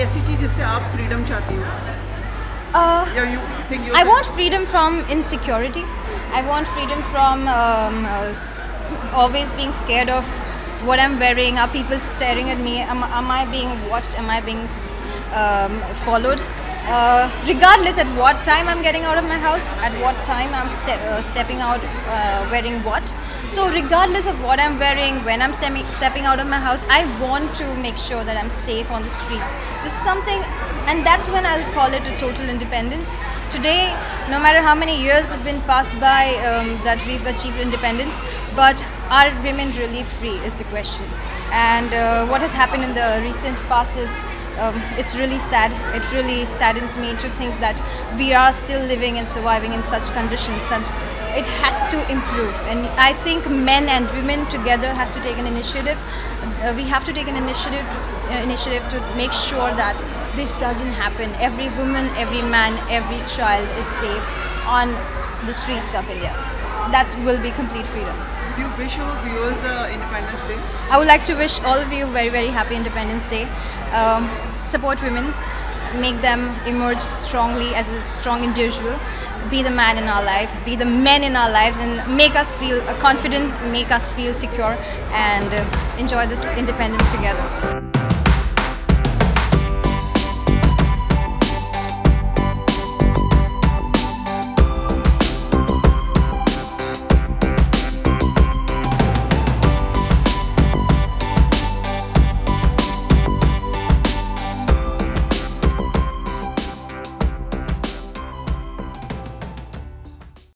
कोई ऐसी चीज़ जिससे आप फ्रीडम चाहती हो? I want freedom from insecurity I want freedom from always being scared of what I'm wearing. Are people staring at me? Am, am I being watched? Am I being um, followed? Uh, regardless at what time I'm getting out of my house, at what time I'm ste- uh, stepping out uh, wearing what. So, regardless of what I'm wearing, when I'm stepping out of my house, I want to make sure that I'm safe on the streets. This is something, and that's when I'll call it a total independence. Today, no matter how many years have been passed by um, that we've achieved independence, but are women really free is the question. And uh, what has happened in the recent past is um, it's really sad. It really saddens me to think that we are still living and surviving in such conditions, and it has to improve. And I think men and women together has to take an initiative. Uh, we have to take an initiative, uh, initiative to make sure that this doesn't happen. Every woman, every man, every child is safe on the streets of India. That will be complete freedom. Do you wish our viewers uh, Independence Day? I would like to wish all of you very, very happy Independence Day. Um, support women, make them emerge strongly as a strong individual. Be the man in our life, be the men in our lives, and make us feel uh, confident, make us feel secure, and uh, enjoy this independence together.